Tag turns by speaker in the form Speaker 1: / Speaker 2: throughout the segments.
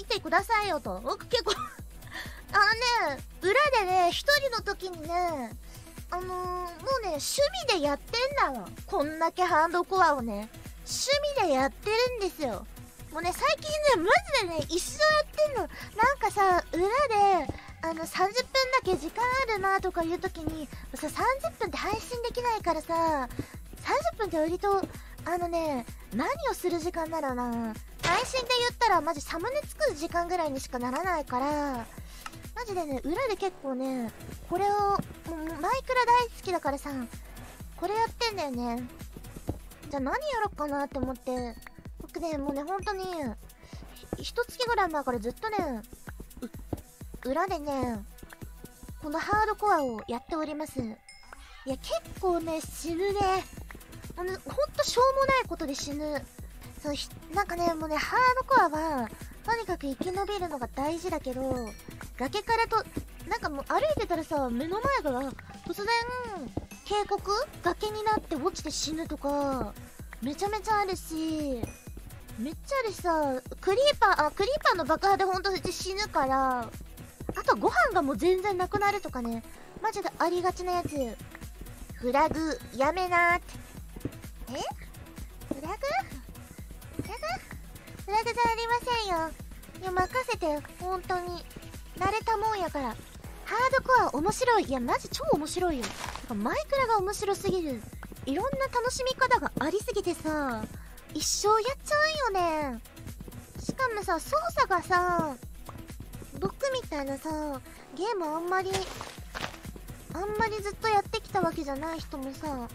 Speaker 1: 見てくださいよと。僕結構 あのね、裏でね、一人の時にね、あのー、もうね、趣味でやってんだわ。こんだけハードコアをね、趣味でやってるんですよ。もうね、最近ね、マジでね、一生やってんの。なんかさ、裏で、あの、30分だけ時間あるなとかいう時に、さ、30分って配信できないからさ、30分って割と、あのね、何をする時間だろうな。配信で言ったらマジサムネ作る時間ぐらいにしかならないから、マジでね、裏で結構ね、これを、マイクラ大好きだからさ、これやってんだよね。じゃあ何やろっかなって思って、僕ね、もうね、本当に、一月ぐらい前からずっとね、裏でね、このハードコアをやっております。いや、結構ね、死ぬね。ほんとしょうもないことで死ぬ。そう、なんかね、もうね、ハードコアは、とにかく生き延びるのが大事だけど、崖からと、なんかもう歩いてたらさ、目の前が突然、渓谷崖になって落ちて死ぬとか、めちゃめちゃあるし、めっちゃあるしさ、クリーパー、あ、クリーパーの爆破でほんと死ぬから、あとご飯がもう全然なくなるとかね、マジでありがちなやつ。フラグ、やめなーって。え？フラグ？フラグじゃありませんよ。いや、任せて、本当に。慣れたもんやから。ハードコア面白い。いや、マジ超面白いよ。マイクラが面白すぎる。いろんな楽しみ方がありすぎてさ、一生やっちゃうよね。しかもさ、操作がさ、僕みたいなさ、ゲームあんまり、あんまりずっとやってきたわけじゃない人もさ、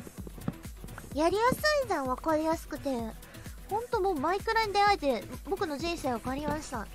Speaker 1: やりやすいじゃん、わかりやすくて。ほんともうマイクラに出会えて、僕の人生を変わりました。